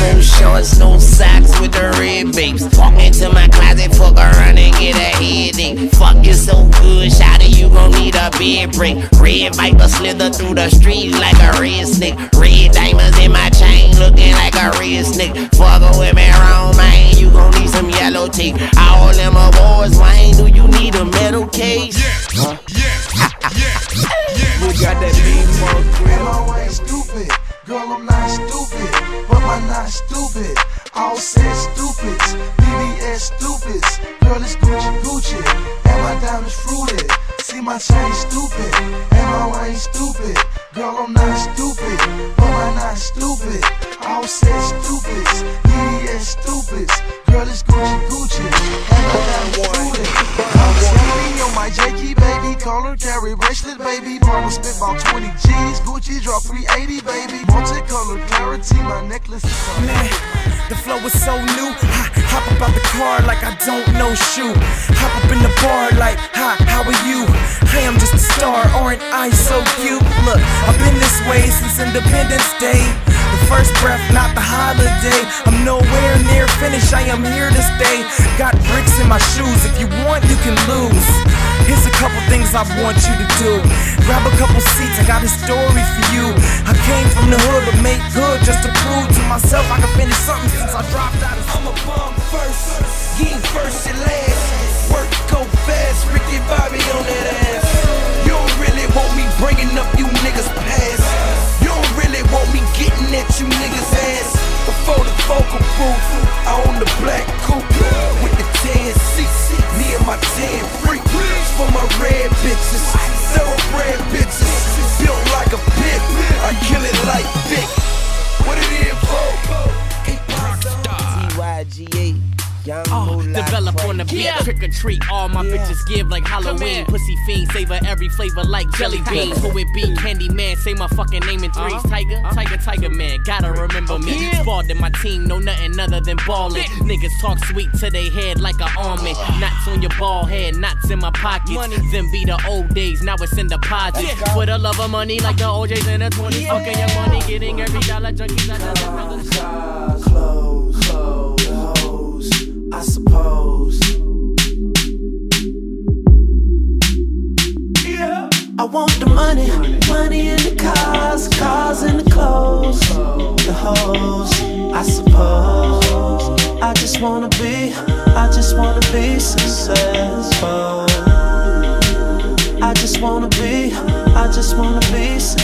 no shorts, no socks with the red babes. Walk into my closet, fuck around and get a headache. Fuck you so good, shawty, you gon' need a bed break. Red Viper slither through the street like a red snake. Red diamonds in my chain, looking like a red snake. Fuckin' with me wrong, man, you gon' need some yellow tape. All them awards, Wayne, do you need a metal case? Yeah, yeah, yeah, yeah. We got that beat more Am I ain't stupid? Girl, I'm not stupid, but I'm not stupid. All said stupids, BBS stupids. Girl, it's Gucci Gucci, and my diamonds fruited. See my chain stupid, and my ain't stupid. Girl, I'm not stupid, but I'm not stupid. All said stupids, BBS stupids. Girl, it's Gucci Gucci, and my diamonds fruited. Color carry bracelet baby. Bottle spit about 20 G's, Gucci drop 380 baby. Multicolored clarity, my necklace is on. Man, the flow is so new. Ha, hop up out the car like I don't know shoot. Hop up in the bar like, hi, how are you? I'm just a star, aren't I so cute? Look, I've been this way since Independence Day. The first breath, not the holiday. I'm nowhere near finished, I am here to stay. Got bricks in my shoes, if you want, you can lose. Here's a couple things I want you to do. Grab a couple seats, I got a story for you. I came from the hood to make good, just to prove to myself I can finish something since I dropped out of I'm a bomb first, you first and last. Work go fast, Young Oh, develop on the beat, trick or treat. All my Yeah. bitches give like Halloween. Pussy fiend, savor every flavor like jelly beans. Who it be? Candy man, say my fucking name in 3s Tiger, Tiger, Tiger man, gotta remember me. Spalled in my team, know nothing other than ballin'. Niggas talk sweet to they head like a almond. Knots on your ball head, knots in my pockets. Them be the old days, now it's in deposits. For the love of money, like the O'Jays in the 20s. Fucking your money, getting every dollar junkies out of the brothers. Cars, I want the money, money in the cars, cars in the clothes, the hoes, I suppose. I just wanna be, I just wanna be successful. I just wanna be, I just wanna be successful.